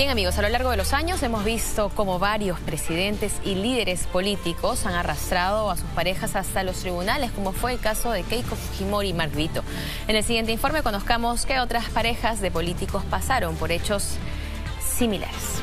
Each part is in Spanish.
Bien amigos, a lo largo de los años hemos visto cómo varios presidentes y líderes políticos han arrastrado a sus parejas hasta los tribunales, como fue el caso de Keiko Fujimori y Mark Vito. En el siguiente informe conozcamos qué otras parejas de políticos pasaron por hechos similares.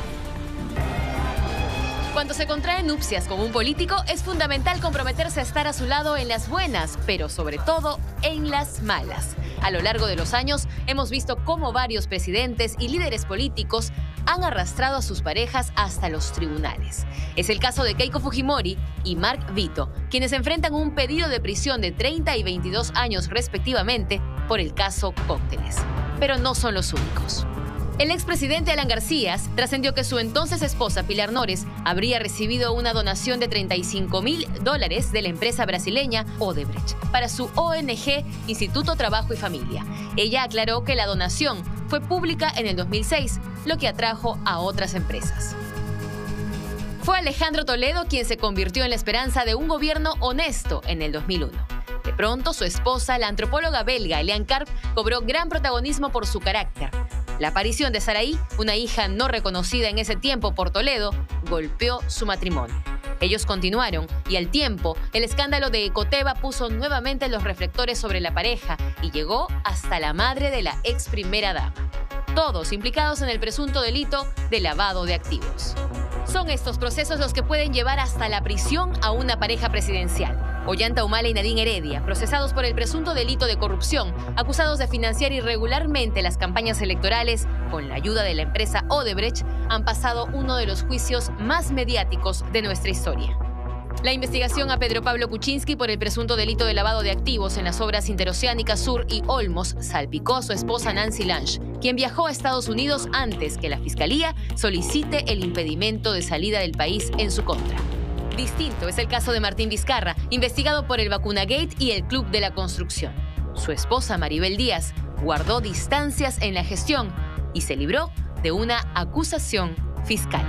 Cuando se contrae nupcias con un político, es fundamental comprometerse a estar a su lado en las buenas, pero sobre todo en las malas. A lo largo de los años, hemos visto cómo varios presidentes y líderes políticos han arrastrado a sus parejas hasta los tribunales. Es el caso de Keiko Fujimori y Mark Vito, quienes enfrentan un pedido de prisión de 30 y 22 años respectivamente por el caso Cócteles. Pero no son los únicos. El expresidente Alan García trascendió que su entonces esposa Pilar Nores habría recibido una donación de 35 mil dólares de la empresa brasileña Odebrecht para su ONG Instituto Trabajo y Familia. Ella aclaró que la donación fue pública en el 2006, lo que atrajo a otras empresas. Fue Alejandro Toledo quien se convirtió en la esperanza de un gobierno honesto en el 2001. De pronto, su esposa, la antropóloga belga Eliane Karp, cobró gran protagonismo por su carácter la aparición de Saraí, una hija no reconocida en ese tiempo por Toledo, golpeó su matrimonio. Ellos continuaron y al tiempo el escándalo de Ecoteva puso nuevamente los reflectores sobre la pareja y llegó hasta la madre de la ex primera dama. Todos implicados en el presunto delito de lavado de activos. Son estos procesos los que pueden llevar hasta la prisión a una pareja presidencial. Ollanta Humala y Nadine Heredia, procesados por el presunto delito de corrupción, acusados de financiar irregularmente las campañas electorales con la ayuda de la empresa Odebrecht, han pasado uno de los juicios más mediáticos de nuestra historia. La investigación a Pedro Pablo Kuczynski por el presunto delito de lavado de activos en las obras Interoceánica Sur y Olmos salpicó a su esposa Nancy Lange, quien viajó a Estados Unidos antes que la Fiscalía solicite el impedimento de salida del país en su contra. Distinto es el caso de Martín Vizcarra, investigado por el Vacuna Gate y el Club de la Construcción. Su esposa Maribel Díaz guardó distancias en la gestión y se libró de una acusación fiscal.